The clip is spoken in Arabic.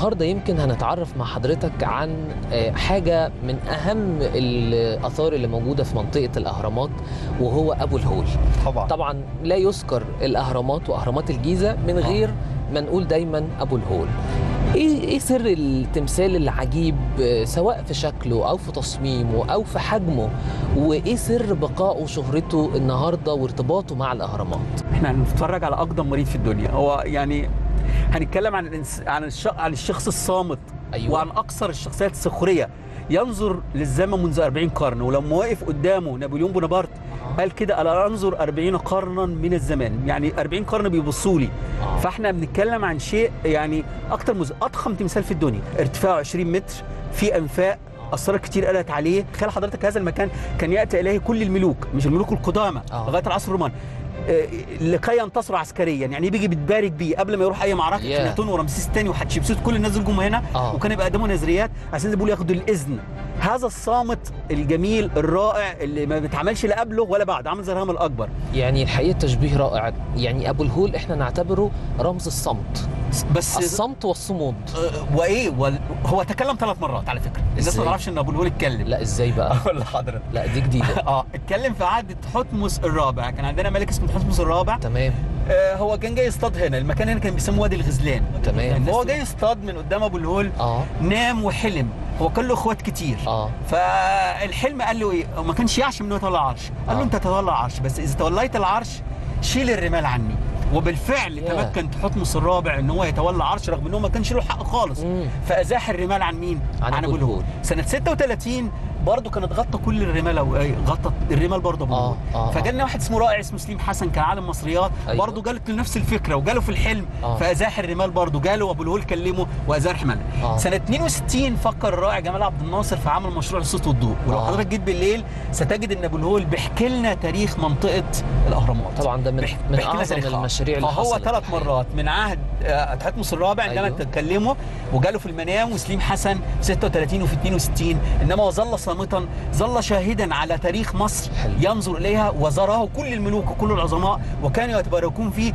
النهارده يمكن هنتعرف مع حضرتك عن آه، حاجة من أهم الآثار اللي موجودة في منطقة الأهرامات وهو أبو الهول. طبعا. طبعا لا يذكر الأهرامات وأهرامات الجيزة من غير ما نقول دايما أبو الهول. إيه إيه سر التمثال العجيب آه، سواء في شكله أو في تصميمه أو في حجمه؟ وإيه سر بقائه وشهرته النهارده وارتباطه مع الأهرامات؟ إحنا هنتفرج على أقدم مريض في الدنيا. هو يعني هنتكلم عن الإنس... عن الش... عن الشخص الصامت أيوة. وعن أكثر الشخصيات السخريه ينظر للزمن منذ 40 قرن ولما وقف قدامه نابليون بونابرت قال كده أنا أنظر 40 قرنا من الزمان؟ يعني 40 قرن بيبصوا لي. فإحنا بنتكلم عن شيء يعني أكتر مز... أضخم تمثال في الدنيا. ارتفاعه 20 متر في أنفاق اسرار كتير قالت عليه. تخيل حضرتك هذا المكان كان يأتي إليه كل الملوك مش الملوك القدامى. لغاية العصر الروماني. لكي ينتصروا عسكريا. يعني بيجي بيتبارك بيه. قبل ما يروح أي معركة ياه. خناتون ورمسيس الثاني وحتشبسوت كل الناس دول جم هنا؟ آه. وكان يبقى قدامه نظريات. عشان بيقولوا ياخدوا الإذن. هذا الصامت الجميل الرائع اللي ما بيتعملش لا قبله ولا بعد عامل زي الهرم الأكبر. يعني الحقيقة تشبيه رائع. يعني أبو الهول إحنا نعتبره رمز الصمت. بس الصمت والصمود. آه، وإيه؟ وال- هو تكلم ثلاث مرات على فكرة. الناس؟ ما تعرفش إن أبو الهول اتكلم. لا إزاي بقى؟ ولا حضرتك لا دي جديدة. آه اتكلم في عهد تحتمس الرابع. كان عندنا ملك اسمه تحتمس الرابع. تمام. هو كان جاي يصطاد هنا. المكان هنا كان بيسموه وادي الغزلان. تمام. فهو جاي يصطاد من قدام أبو الهول آه. نام وحلم. هو كان له إخوات كتير. آه. فالحلم قال له إيه؟ هو ما كانش يعشم انه يطلع عرش. قال له آه. أنت تولى عرش بس إذا توليت العرش شيل الرمال عني. وبالفعل ياه. تمكن تحتمس الرابع إن هو يتولى عرش رغم انه ما كانش له حق خالص. مم. فأزاح الرمال عن مين؟ عن أبو الهول. سنة 36 برضه كانت غطى كل الرمال أو إيه، غطت الرمال برضه أبو آه، الهول آه، فجالنا واحد اسمه رائع اسمه سليم حسن كان عالم مصريات أيوة. برضه جالت له نفس الفكرة وجاله في الحلم آه. فازاح الرمال برضه جاله ابو الهول كلمه وأزاح رمال آه. سنة 62 فكر الرائع جمال عبد الناصر في عمل مشروع الصوت والضوء ولو آه. حضرتك جيت بالليل ستجد إن أبو الهول بيحكي لنا تاريخ منطقة الأهرامات طبعا ده من من أعظم. المشاريع اللي فهو ثلاث. مرات من عهد آه، تحتمس الرابع عندما أيوه. تكلمه وجاله في المنام وسليم حسن في 36 وفي 62 إنما وظل صامتا ظل شاهدا على تاريخ مصر. ينظر إليها وزاره كل الملوك وكل العظماء وكانوا يتباركون فيه